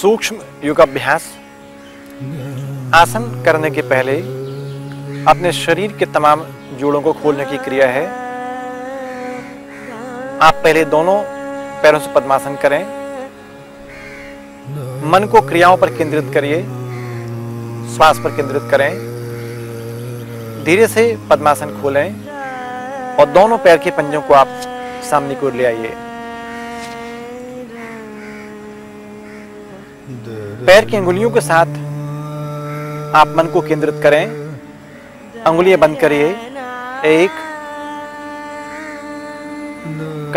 सूक्ष्म योगाभ्यास आसन करने के पहले अपने शरीर के तमाम जोड़ों को खोलने की क्रिया है। आप पहले दोनों पैरों से पद्मासन करें। मन को क्रियाओं पर केंद्रित करिए। श्वास पर केंद्रित करें। धीरे से पद्मासन खोलें और दोनों पैर के पंजों को आप सामने को ले आइए। पैर की अंगुलियों के साथ आप मन को केंद्रित करें। अंगुलियाँ बंद करिए। एक,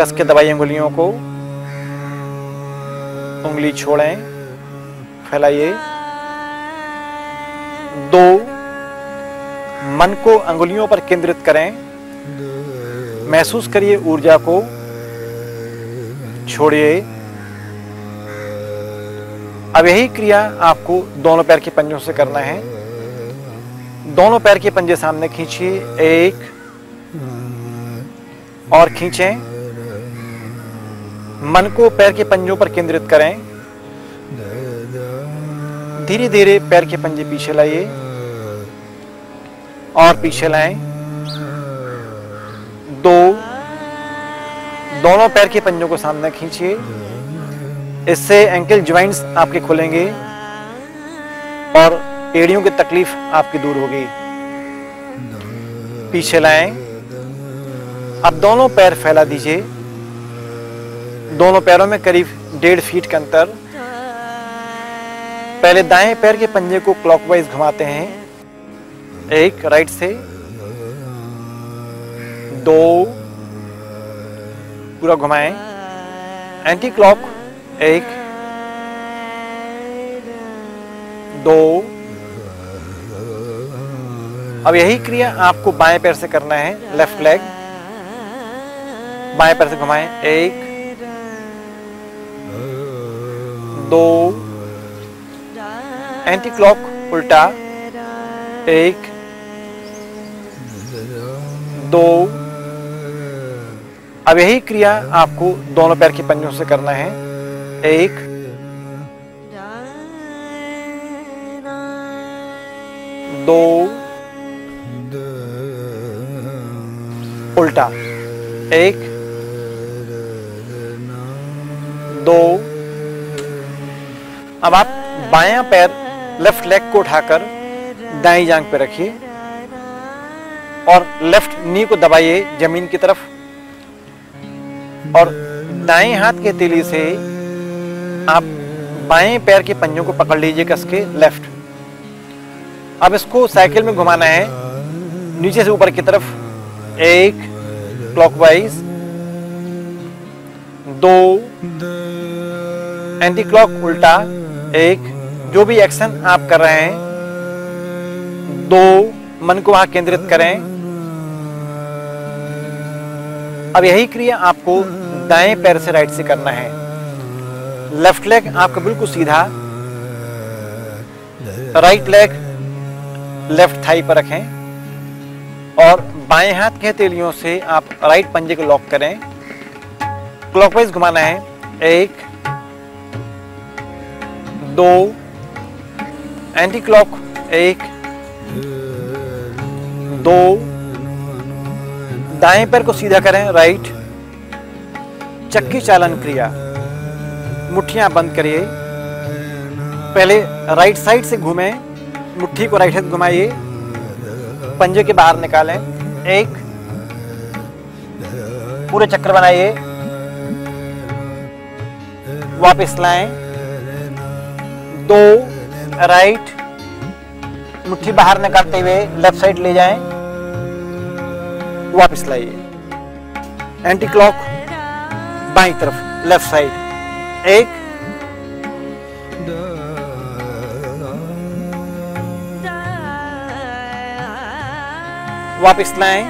कस के दबाइए अंगुलियों को। उंगली छोड़ें, फैलाइए। दो, मन को अंगुलियों पर केंद्रित करें। महसूस करिए ऊर्जा को। छोड़िए। अब यही क्रिया आपको दोनों पैर के पंजों से करना है। दोनों पैर के पंजे सामने खींचिए, एक, और खींचें। मन को पैर के पंजों पर केंद्रित करें। धीरे धीरे पैर के पंजे पीछे लाइए, और पीछे लाएँ। दो, दोनों पैर के पंजों को सामने खींचिए। इससे एंकल ज्वाइंट्स आपके खुलेंगे और एड़ियों की तकलीफ़ आपकी दूर होगी। पीछे लाएँ। अब दोनों पैर फैला दीजिए। दोनों पैरों में करीब डेढ़ फीट का अंतर। पहले दाएँ पैर के पंजे को क्लॉकवाइज घुमाते हैं। एक राइट से। दो। पूरा घुमाएँ। एंटी क्लॉक एक, दो। अब यही क्रिया आपको बाएँ पैर से करना है लेफ़्ट लेग बाएँ पैर से घुमाएँ, एक, दो। एंटी क्लॉक उल्टा। एक, दो। अब यही क्रिया आपको दोनों पैर के पंजों से करना है। एक। दो। उल्टा। एक। दो। अब आप बाया पैर लेफ़्ट लेग को उठाकर दाई जांग पे रखिए और लेफ़्ट नी को दबाइए ज़मीन की तरफ़। और दाएँ हाथ के तीली से आप बाएँ पैर के पंजों को पकड़ लीजिए कस के लेफ़्ट अब इसको साइकिल में घुमाना है। नीचे से ऊपर की तरफ़, एक क्लॉकवाइज दो एंटी क्लॉक उल्टा, एक, जो भी एक्शन आप कर रहे हैं, दो, मन को वहाँ केंद्रित करें। अब यही क्रिया आपको दाएँ पैर से राइट से करना है। लेफ़्ट लेग आपका बिल्कुल सीधा, राइट लेग लेफ़्ट थाई पर रखें और बाएँ हाथ के हथेलियों से आप राइट पंजे को लॉक करें। क्लॉकवाइज घुमाना है। एक, दो, एंटी क्लॉक, एक, दो, दाएँ पैर को सीधा करें, राइट। चक्की चालन क्रिया। मुट्ठियाँ बंद करिए। पहले राइट साइड से घूमें मुट्ठी को राइट साइड घुमाइए। पंजे के बाहर निकालें। एक, पूरे चक्कर बनाइए। वापस लाएँ। दो राइट मुट्ठी बाहर निकालते हुए लेफ़्ट साइड ले जाएँ। वापस लाइए। एंटी क्लॉक बाई तरफ़ लेफ़्ट साइड एक वापस लाएँ।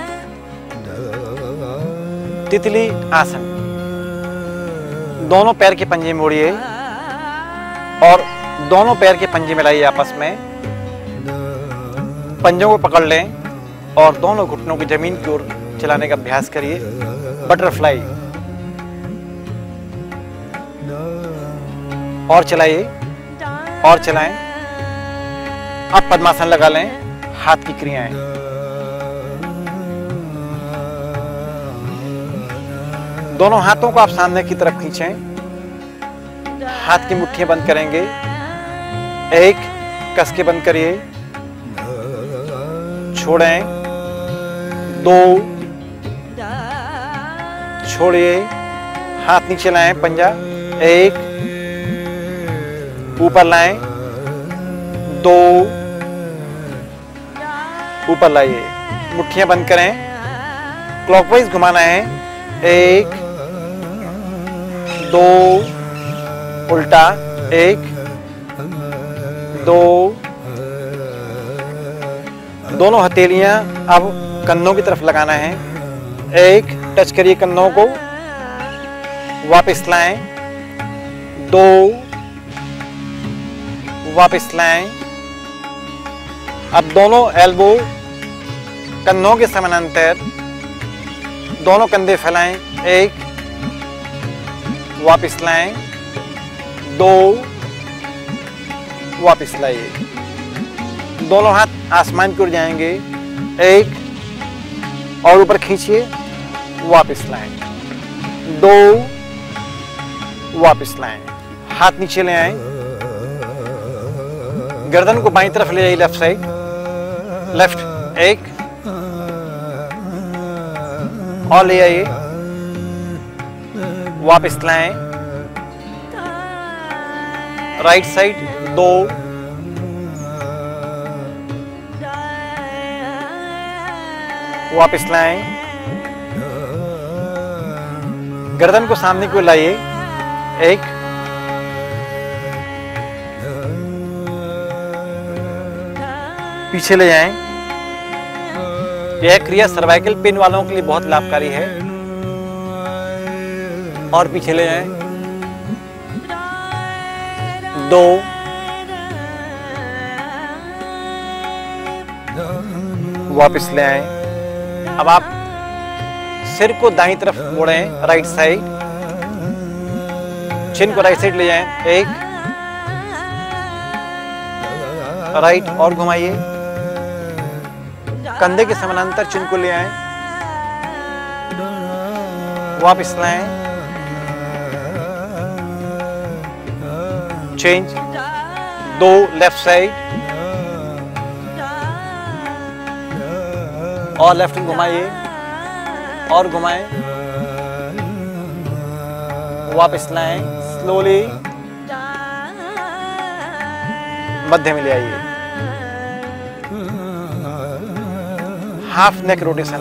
तितली आसन। दोनों पैर के पंजे मोड़िए और दोनों पैर के पंजे मिलाइए आपस में। पंजों को पकड़ लें और दोनों घुटनों की ज़मीन की ओर चलाने का अभ्यास करिए। बटरफ्लाई। और चलाइए। और चलाएँ। अब पद्मासन लगा लें। हाथ की क्रियाएँ। दोनों हाथों को आप सामने की तरफ़ खींचें। हाथ की मुट्ठियाँ बंद करेंगे। एक, कस के बंद करिए। छोड़ें। दो, छोड़िए। हाथ नीचे लाएँ, पंजा। एक ऊपर लाएँ। दो। ऊपर लाइए। मुट्ठियाँ बंद करें। क्लॉकवाइज घुमाना है। एक। दो। उल्टा। एक। दो। दोनों हथेलियाँ अब कन्नों की तरफ़ लगाना है। एक टच करिए कन्नों को। वापस लाएँ। दो। वापस लाएँ। अब दोनों एल्बो कंधों के समानांतर दोनों कंधे फैलाएँ। एक, वापस लाएँ। दो, वापस लाइए। दोनों हाथ आसमान की ओर जाएँगे। एक, और ऊपर खींचिए। वापस लाएँ। दो, वापस लाएँ। हाथ नीचे ले आए। गर्दन को बाई तरफ़ ले जाइए लेफ़्ट साइड लेफ़्ट एक। और ले आइए। वापस लाएँ। राइट साइड दो। वापस लाए। गर्दन को सामने को लाइए। एक। पीछे ले जाएँ। यह क्रिया सर्वाइकल पेन वालों के लिए बहुत लाभकारी है। और पीछे ले जाएँ। दो। वापस ले आए। अब आप सिर को दाई तरफ़ मोड़े राइट साइड चिन को राइट साइड ले जाएँ। एक। राइट और घुमाइए। कंधे के समानांतर चिन को ले आए। वापस लाए। चेंज दो लेफ़्ट साइड और लेफ़्ट घुमाइए। और घुमाएँ। वापस लाएँ। स्लोली मध्य में ले आइए। हाफ़ नेक रोटेशन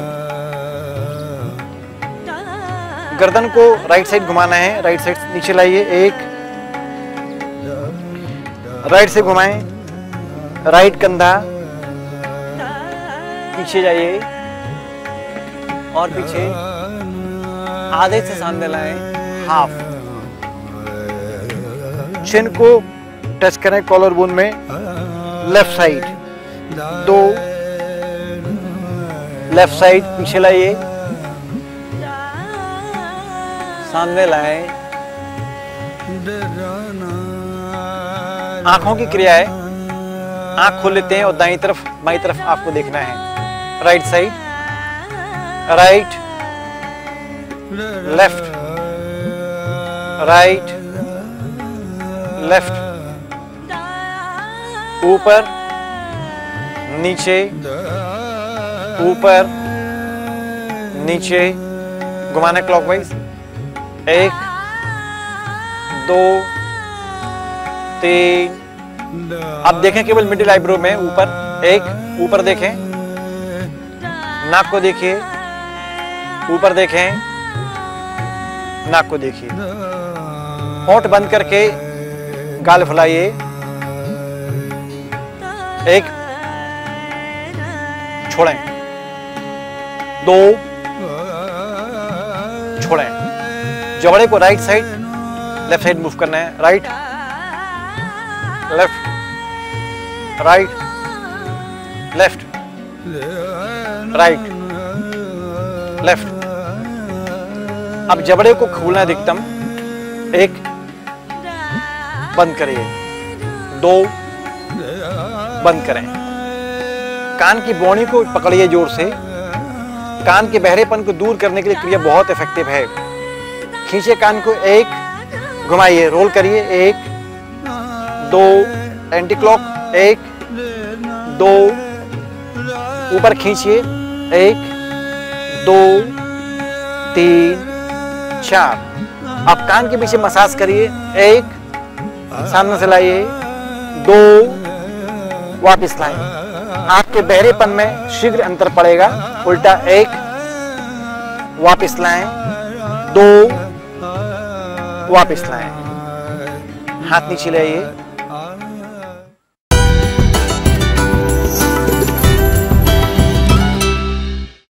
गर्दन को राइट साइड घुमाना है राइट साइड नीचे लाइए, एक। राइट से घुमाएँ राइट कंधा। पीछे जाइए, और पीछे आधे से सामने लाएँ, हाफ़। चिन को टच करें कॉलर बोन में लेफ़्ट साइड दो। लेफ़्ट साइड पीछे लाइए। सामने लाए। आँखों की क्रिया है। आँख खोल लेते हैं और दाई तरफ़, बाई तरफ़ आपको देखना है। Right side right left right left ऊपर। नीचे। ऊपर, नीचे, घुमाना क्लॉकवाइज एक, दो, तीन। अब देखें केवल मिडिल आईब्रो में ऊपर। एक, ऊपर देखें। नाक को देखिए। ऊपर देखें। नाक को देखिए। होंठ बंद करके गाल फुलाइए। एक, छोड़ें। दो। छोड़ें जबड़े को right side left side move करना है। Right left right left right left अब जबड़े को खोलना है अधिकतम। एक, बंद करिए। दो, बंद करें। कान की बोनी को पकड़िए ज़ोर से। कान के बहरेपन को दूर करने के लिए क्रिया बहुत इफ़ेक्टिव है। खींचे कान को एक, घुमाइए रोल करिए, एक, दो एंटी क्लॉक एक, दो, ऊपर खींचिए, एक, दो, तीन, चार। अब कान के पीछे मसाज करिए, एक, सामने से लाइए, दो, वापिस लाए आँख के बहरेपन में शीघ्र अंतर पड़ेगा। उल्टा एक, वापिस लाएँ। दो, वापिस लाएँ। हाथ नीचे लाइए